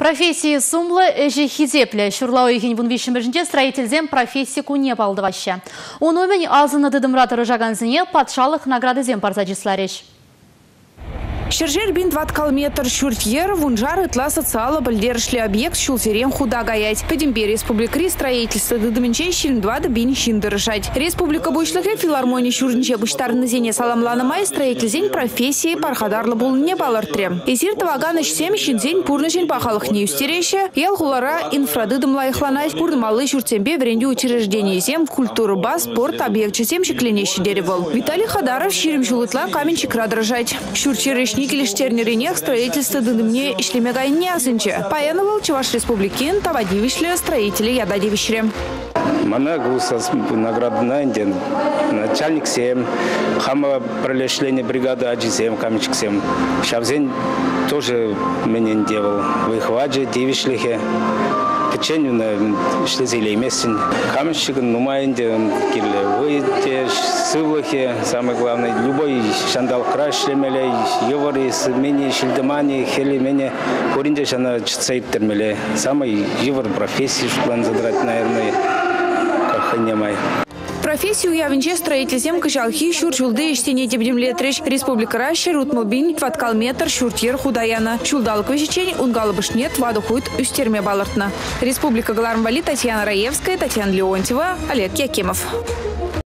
Профессии сумлы э, әжі хизеплі. Шырлау егін бұн вишімірінде строительзен профессия күне балды башы. Оны өмін азыны дыдымратыры жағанзіне патшалық награды зен. Шержер бин 20 километр шуртьер вунжар ытла социалы білдерішлі объект шулсерен худа гаять. Педимпе республикари строительство дыдымынче шин 2 бин шиндырышать. Республика бушлығы филармония шурнче буштарны зене саламланымай строительзен профессии пархадарлы не балыртре. Эзир таваган ішсем шинзен пурнышен пахалық не үстереше, ел хулара инфрадыдым лайықланать пурнымалы шуртсембе вренде учреждение зем культуры бас спорт объект чесем шекленеші деревол. Виталий Хадаров ширим жулытла каменчик радыржать. Шурчерешни Никелештернеринех строительство дынымне ишлемегай не асынче. Паяновал Чуваш Республикин, Тавадивишле, строители Ядадивишре. Мана гусас наградна ден начальник сем, хама пролешление бригады аджисем, камичксем. Шавзен тоже менен девал. Выхваджи, девишлихе печенью на шлезелей местен камешчигін нумайын де келі ой сывлахе самое главное любой шандал край шлемеле евори с мени шильдемани хели мени коринде шана чцейт термеле самый евор профессии план задрать наверное как ханимай. Профессию я венче строительзем кышалхи шур чулды иштене республика республикара шерутмобин тваткал метр шуртьер худаяна. Чулдалык вещечень унгалыбышнет ваду хуйт үстерме балыртна. Республика Галармвали Татьяна Раевская, Татьяна Леонтьева, Олег Якимов.